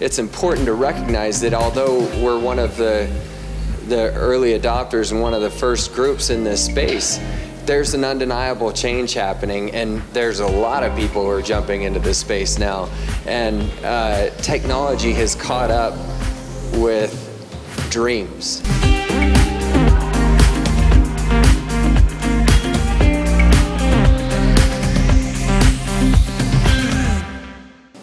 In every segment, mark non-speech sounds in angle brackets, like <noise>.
It's important to recognize that although we're one of the, the early adopters and one of the first groups in this space, there's an undeniable change happening, and there's a lot of people who are jumping into this space now. And uh, technology has caught up with dreams.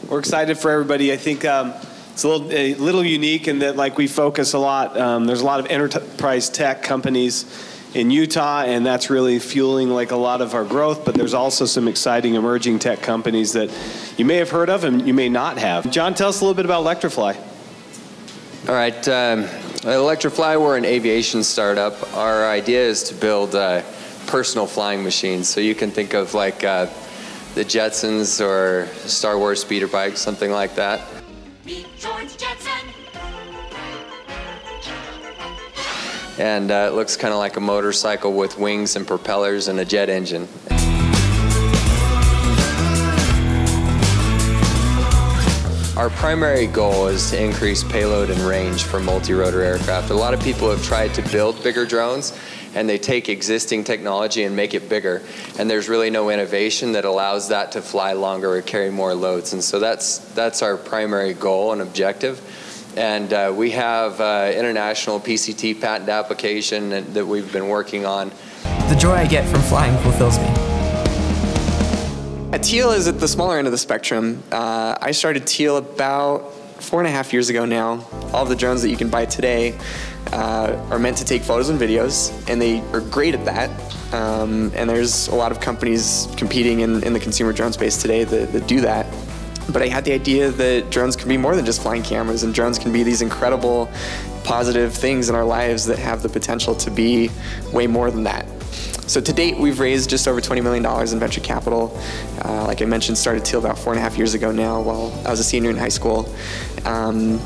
We're excited for everybody. I think um, it's a little, a little unique in that, like, we focus a lot. Um, there's a lot of enterprise tech companies in Utah, and that's really fueling like a lot of our growth. But there's also some exciting emerging tech companies that you may have heard of and you may not have. John, tell us a little bit about ElectraFly. All right, um, ElectraFly, we're an aviation startup. Our idea is to build uh, personal flying machines. So you can think of like uh, the Jetsons or Star Wars speeder bike, something like that. And uh, it looks kind of like a motorcycle with wings and propellers and a jet engine. Our primary goal is to increase payload and range for multi-rotor aircraft. A lot of people have tried to build bigger drones and they take existing technology and make it bigger. And there's really no innovation that allows that to fly longer or carry more loads. And so that's, that's our primary goal and objective. And uh, we have uh, international PCT patent application that we've been working on. The joy I get from flying fulfills me. Teal is at the smaller end of the spectrum. Uh, I started Teal about four and a half years ago now. All the drones that you can buy today uh, are meant to take photos and videos, and they are great at that. Um, and there's a lot of companies competing in, in the consumer drone space today that, that do that. But I had the idea that drones can be more than just flying cameras, and drones can be these incredible, positive things in our lives that have the potential to be way more than that. So to date, we've raised just over $20 million in venture capital. Uh, like I mentioned, started Teal about four and a half years ago now while I was a senior in high school. Um,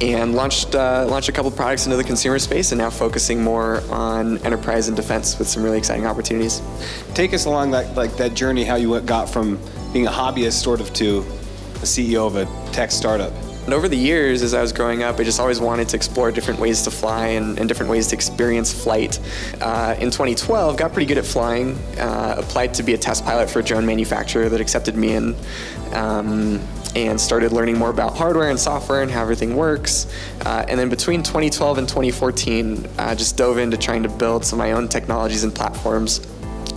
and launched, uh, launched a couple products into the consumer space and now focusing more on enterprise and defense with some really exciting opportunities. Take us along that, like that journey, how you got from being a hobbyist sort of to a CEO of a tech startup. And over the years, as I was growing up, I just always wanted to explore different ways to fly and, and different ways to experience flight. Uh, in 2012, got pretty good at flying, uh, applied to be a test pilot for a drone manufacturer that accepted me in, um, and started learning more about hardware and software and how everything works. Uh, and then between 2012 and 2014, I just dove into trying to build some of my own technologies and platforms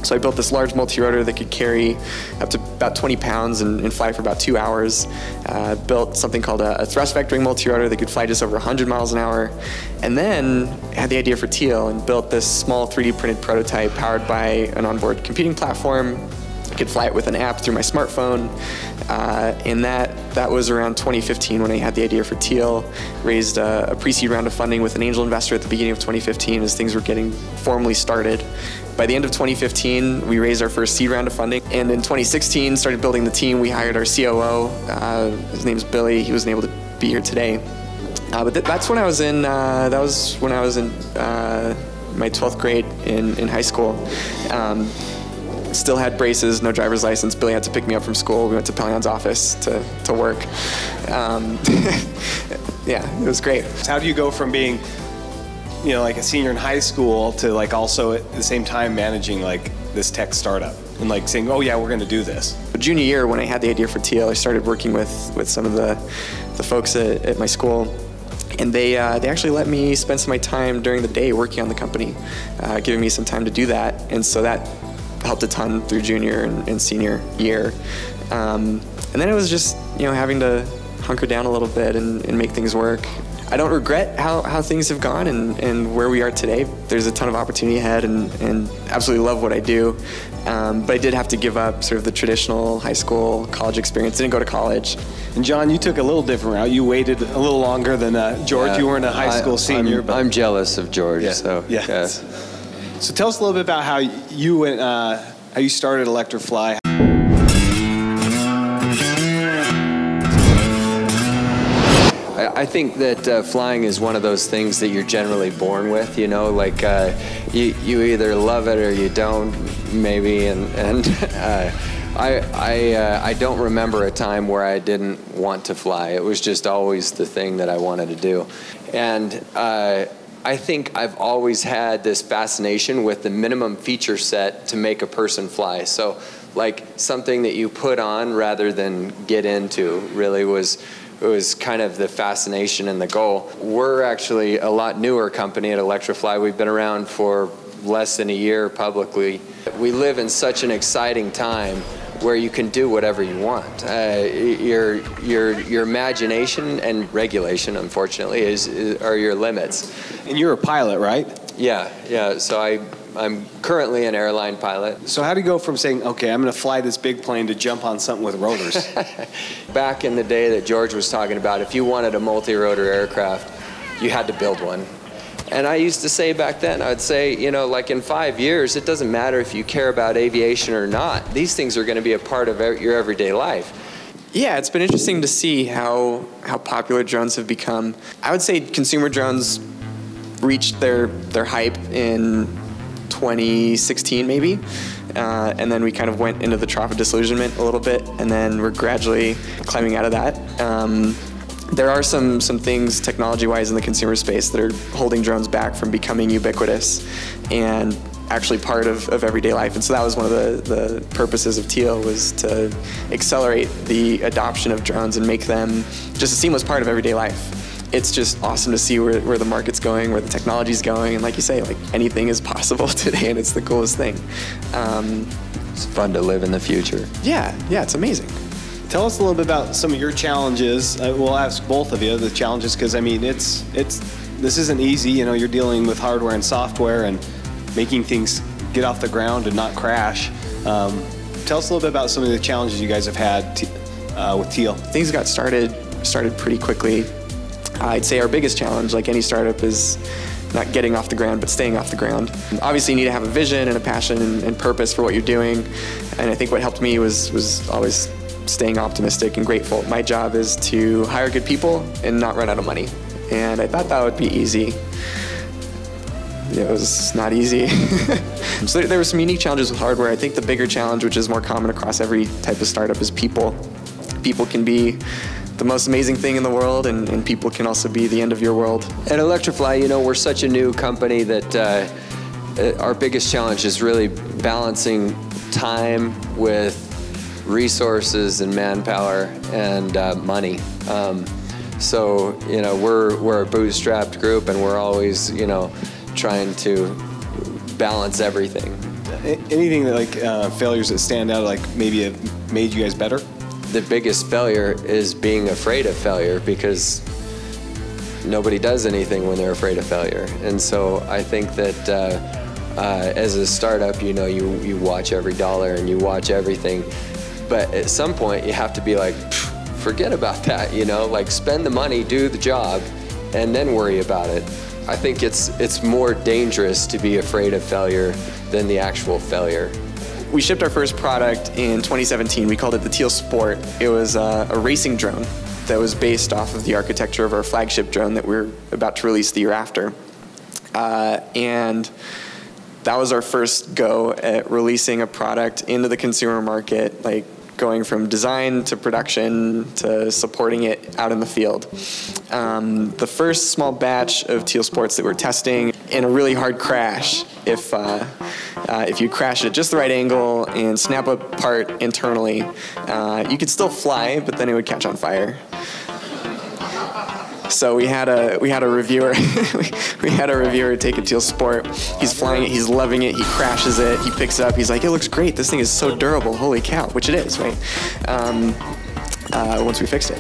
so I built this large multi-rotor that could carry up to about 20 pounds and, and fly for about two hours. Uh, built something called a, a thrust vectoring multi-rotor that could fly just over 100 miles an hour. And then had the idea for Teal and built this small 3D printed prototype powered by an onboard computing platform. I could fly it with an app through my smartphone. Uh, and that, that was around 2015 when I had the idea for Teal. Raised a, a pre-seed round of funding with an angel investor at the beginning of 2015 as things were getting formally started. By the end of 2015, we raised our first seed round of funding. And in 2016, started building the team. We hired our COO. Uh, his name's Billy. He wasn't able to be here today. Uh, but th that's when I was in, uh, that was when I was in uh, my 12th grade in, in high school. Um, still had braces, no driver's license. Billy had to pick me up from school. We went to Pelion's office to, to work. Um, <laughs> yeah, it was great. How do you go from being you know, like a senior in high school to like also at the same time managing like this tech startup and like saying, oh yeah, we're going to do this. Junior year, when I had the idea for Teal, I started working with, with some of the, the folks at, at my school. And they, uh, they actually let me spend some of my time during the day working on the company, uh, giving me some time to do that. And so that helped a ton through junior and, and senior year. Um, and then it was just, you know, having to hunker down a little bit and, and make things work. I don't regret how, how things have gone and, and where we are today. There's a ton of opportunity ahead and, and absolutely love what I do. Um, but I did have to give up sort of the traditional high school, college experience. Didn't go to college. And John, you took a little different route. You waited a little longer than uh, George. Yeah, you weren't a high school I, senior. I'm, I'm, jealous of George. Yeah. So yeah. yeah. So tell us a little bit about how you went, uh, how you started ElectraFly. I think that uh, flying is one of those things that you're generally born with. You know, like uh, you you either love it or you don't, maybe. And and <laughs> uh, I I, uh, I don't remember a time where I didn't want to fly. It was just always the thing that I wanted to do, and. Uh, I think I've always had this fascination with the minimum feature set to make a person fly. So, like something that you put on rather than get into really was it was kind of the fascination and the goal. We're actually a lot newer company at ElectraFly. We've been around for less than a year publicly. We live in such an exciting time where you can do whatever you want. Uh, your, your, your imagination and regulation, unfortunately, is, is, are your limits. And you're a pilot, right? Yeah, yeah. So I, I'm currently an airline pilot. So how do you go from saying, okay, I'm going to fly this big plane to jump on something with rotors? <laughs> Back in the day that George was talking about, if you wanted a multi-rotor aircraft, you had to build one. And I used to say back then, I'd say, you know, like in five years, it doesn't matter if you care about aviation or not. These things are going to be a part of your everyday life. Yeah, it's been interesting to see how how popular drones have become. I would say consumer drones reached their their hype in 2016 maybe. Uh, and then we kind of went into the trough of disillusionment a little bit, and then we're gradually climbing out of that. Um, there are some some things technology-wise in the consumer space that are holding drones back from becoming ubiquitous and actually part of, of everyday life. And so that was one of the, the purposes of Teal was to accelerate the adoption of drones and make them just a seamless part of everyday life it's just awesome to see where, where the market's going, where the technology's going, and like you say, like anything is <laughs> possible today, and it's the coolest thing. Um, it's fun to live in the future. Yeah, yeah, it's amazing. Tell us a little bit about some of your challenges. Uh, we'll ask both of you the challenges because I mean it's it's this isn't easy. You know, you're dealing with hardware and software and making things get off the ground and not crash. Um, tell us a little bit about some of the challenges you guys have had uh, with Teal. Things got started started pretty quickly. I'd say our biggest challenge, like any startup, is not getting off the ground, but staying off the ground. Obviously, you need to have a vision and a passion and, and purpose for what you're doing. And I think what helped me was was always staying optimistic and grateful. My job is to hire good people and not run out of money. And I thought that would be easy. It was not easy. <laughs> so there, there were some unique challenges with hardware. I think the bigger challenge, which is more common across every type of startup, is people. People can be the most amazing thing in the world, and, and, people can also be the end of your world. At ElectraFly, you know, we're such a new company that uh, our biggest challenge is really balancing time with resources and manpower and uh, money. Um, so you know we're we're a bootstrapped group and we're always you know trying to balance everything. Anything that like uh, failures that stand out like maybe have made you guys better? The biggest failure is being afraid of failure because nobody does anything when they're afraid of failure. And so I think that uh, uh, as a startup, you know, you, you watch every dollar and you watch everything. But at some point, you have to be like, forget about <laughs> that, you know, like spend the money, do the job, and then worry about it. I think it's, it's more dangerous to be afraid of failure than the actual failure. We shipped our first product in 2017. We called it the Teal Sport. It was a, a racing drone that was based off of the architecture of our flagship drone that we're about to release the year after. Uh, and that was our first go at releasing a product into the consumer market, like going from design to production to supporting it out in the field. Um, the first small batch of Teal Sports that we're testing in a really hard crash, if, uh, uh, if you crash it at just the right angle and snap a part internally, uh, you could still fly, but then it would catch on fire. So we had a we had a reviewer <laughs> we had a reviewer take a Teal Sport. He's flying it, he's loving it, he crashes it, he picks it up, he's like, it looks great, this thing is so durable, holy cow, which it is, right? Um, uh, once we fixed it.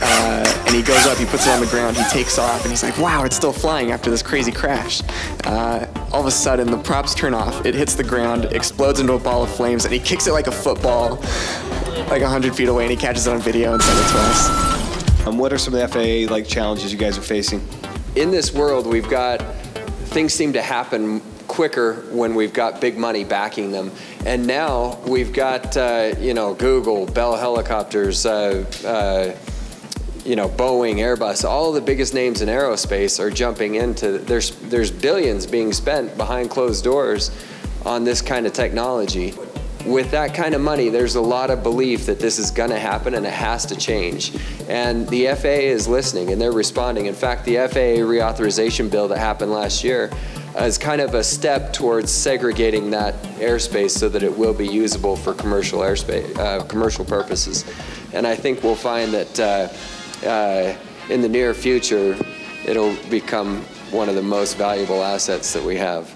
Uh, and he goes up, he puts it on the ground, he takes off, and he's like, wow, it's still flying after this crazy crash. Uh, all of a sudden, the props turn off, it hits the ground, explodes into a ball of flames, and he kicks it like a football, like 100 feet away, and he catches it on video and sends it to us. Um, what are some of the FAA like challenges you guys are facing? In this world, we've got things seem to happen quicker when we've got big money backing them. And now we've got, uh, you know, Google, Bell Helicopters, uh, uh, you know, Boeing, Airbus, all the biggest names in aerospace are jumping into, there's, there's billions being spent behind closed doors on this kind of technology. with that kind of money, there's a lot of belief that this is going to happen and it has to change. And the FAA is listening and they're responding. In fact, the FAA reauthorization bill that happened last year is kind of a step towards segregating that airspace so that it will be usable for commercial airspace, uh, commercial purposes. And I think we'll find that uh, uh, in the near future, it'll become one of the most valuable assets that we have.